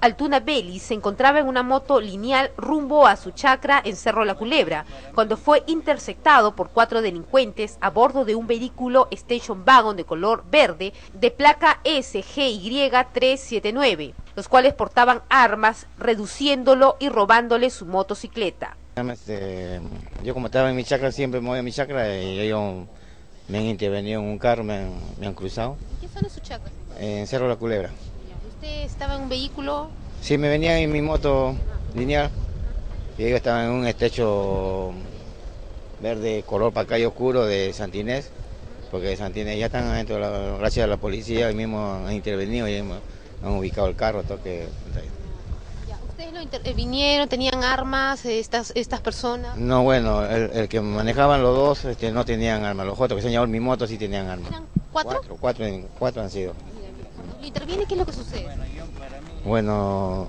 Altuna Belli se encontraba en una moto lineal rumbo a su chacra en Cerro La Culebra, cuando fue interceptado por cuatro delincuentes a bordo de un vehículo Station Wagon de color verde de placa SGY 379, los cuales portaban armas, reduciéndolo y robándole su motocicleta. Este, yo como estaba en mi chacra, siempre me voy a mi chacra y ellos me han intervenido en un carro, me han, me han cruzado. ¿Qué es su chacra? En Cerro La Culebra. ¿Usted estaba en un vehículo? Sí, me venía en mi moto lineal y ellos estaban en un estecho verde color pacayo oscuro de Santinés, porque de Santinés ya están adentro, la, gracias a la policía, y mismo han intervenido y han, ubicado el carro. Todo que, ¿Ustedes lo inter- eh, vinieron, tenían armas, estas, estas personas? no, bueno, el, el que manejaban los dos este, no tenían armas, los otros que se mi moto sí tenían armas. ¿Eran cuatro? Cuatro, cuatro, cuatro han sido. ¿Lo interviene? ¿Qué es lo que sucede? Bueno,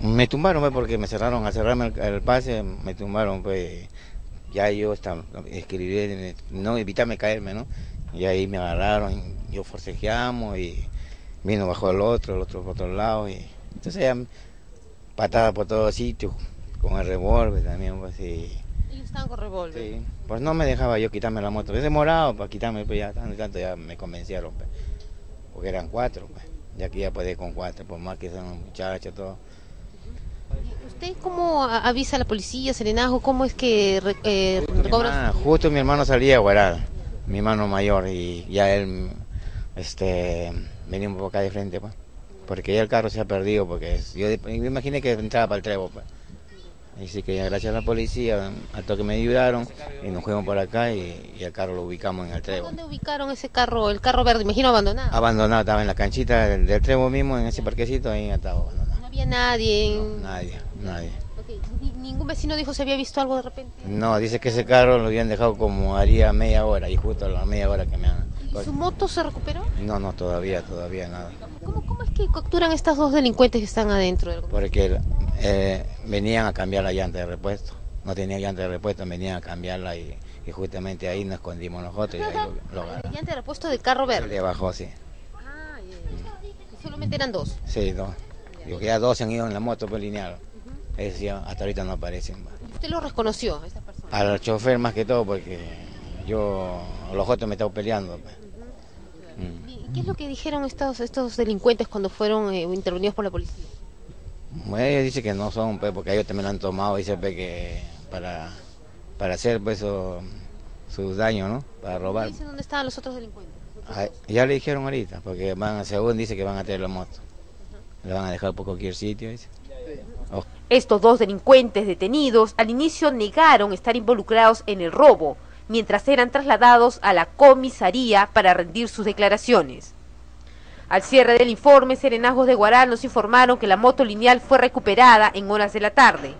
me tumbaron pues, porque me cerraron, al cerrarme el, el pase, me tumbaron pues, ya yo estaba, escribí, no evitarme caerme, ¿no? Y ahí me agarraron, yo forcejeamos y vino bajo el otro, el otro por otro lado, y entonces ya patada por todos sitios, con el revólver también, pues y, estaban con revólver. sí, pues no me dejaba yo quitarme la moto, es demorado para quitarme, pues ya tanto, y tanto ya me convencieron, pues, porque eran cuatro, pues, ya que ya puede ir con cuatro, por más que sean muchachos, todo. ¿Usted cómo avisa a la policía, Serenazgo? ¿Cómo es que eh, Mi recobra hermana- justo mi hermano salía a guardar, mi hermano mayor, y ya él este, venía un poco acá de frente, pues, porque ya el carro se ha perdido, porque yo, yo imaginé que entraba para el trevo, pues. Así que gracias a la policía, al toque me ayudaron, y nos fuimos por acá y, y el carro lo ubicamos en el trevo. ¿Dónde ubicaron ese carro, el carro verde? Imagino abandonado. Abandonado, estaba en la canchita del, del trevo mismo, en ese parquecito, ahí estaba abandonado. No había nadie. Nadie, nadie. ¿Ningún vecino dijo si había visto algo de repente? No, dice que ese carro lo habían dejado como haría media hora, y justo a la media hora que me han... ¿Y su moto se recuperó? No, no, todavía, todavía nada. ¿Cómo, que capturan estos dos delincuentes que están adentro del Porque eh, venían a cambiar la llanta de repuesto. No tenía llanta de repuesto, venían a cambiarla y, y justamente ahí nos escondimos nosotros y ahí lo, lo agarraron. llante de repuesto del carro verde? le bajó, sí. Ah, ya, ya. Y solamente eran dos. Sí, dos. Digo que ya dos se han ido en la moto pues, lineal. Esos ya hasta ahorita no aparecen. ¿Usted lo reconoció, a esta persona? Al chofer más que todo porque yo, los otros me estaban peleando. pues. Mm. ¿Y qué es lo que dijeron estos, estos delincuentes cuando fueron eh, intervenidos por la policía? Bueno, ellos dicen que no son, pues, porque ellos también lo han tomado, dice pues, que para, para hacer pues, sus daños, ¿no? Para robar. ¿Dicen dónde estaban los otros delincuentes? Ah, Ya le dijeron ahorita, porque van, según dice que van a tener la moto. Le van a dejar por cualquier sitio, dice. Oh, Estos dos delincuentes detenidos al inicio negaron estar involucrados en el robo, mientras eran trasladados a la comisaría para rendir sus declaraciones. Al cierre del informe, Serenazgos de Guaral nos informaron que la moto lineal fue recuperada en horas de la tarde.